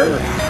Yes.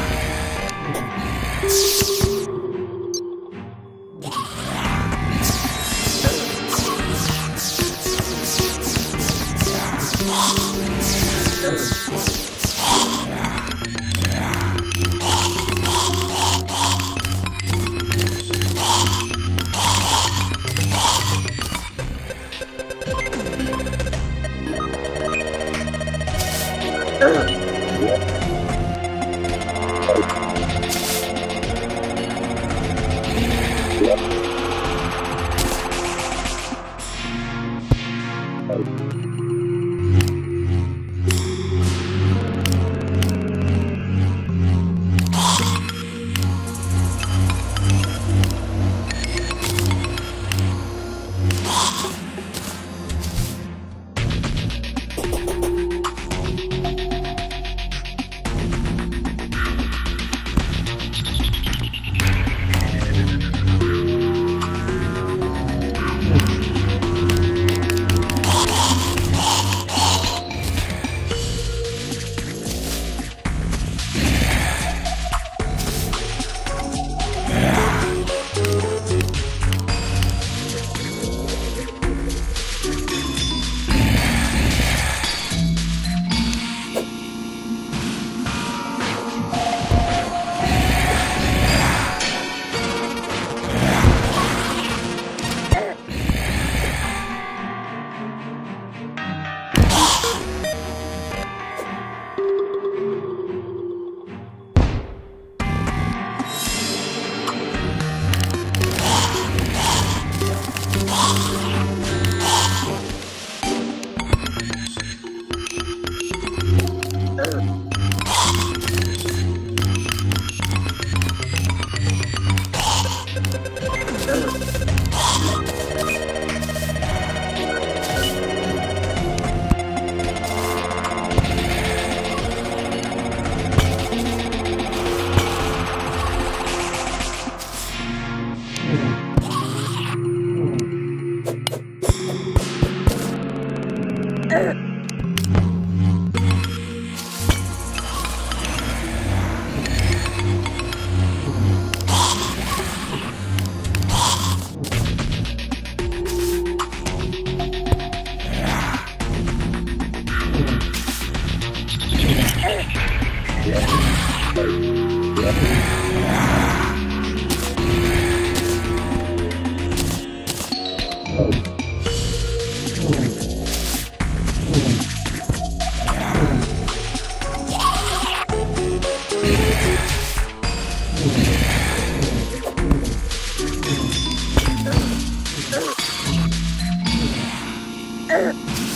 fire. Urgh. Yeah.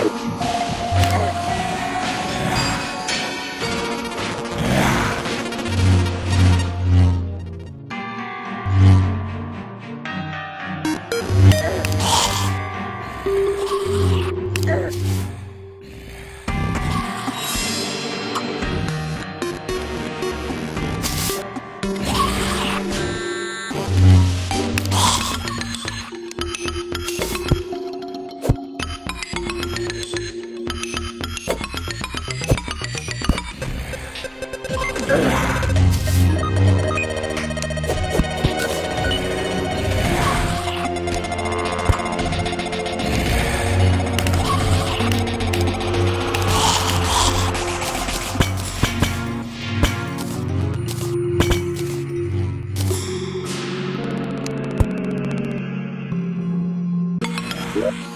Música Uh.